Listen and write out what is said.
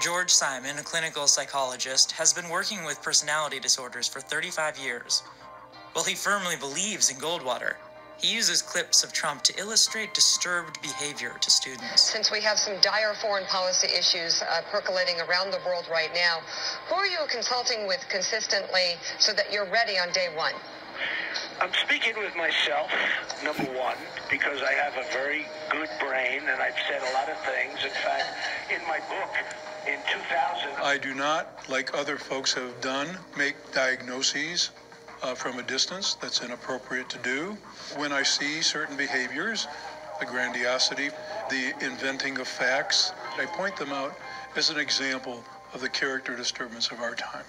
George Simon, a clinical psychologist, has been working with personality disorders for 35 years. While he firmly believes in Goldwater, he uses clips of Trump to illustrate disturbed behavior to students. Since we have some dire foreign policy issues uh, percolating around the world right now, who are you consulting with consistently so that you're ready on day one? I'm speaking with myself, number one, because I have a very good brain and I've said a lot of things. In fact, in my book, in 2000. I do not, like other folks have done, make diagnoses uh, from a distance. That's inappropriate to do. When I see certain behaviors, the grandiosity, the inventing of facts, I point them out as an example of the character disturbance of our time.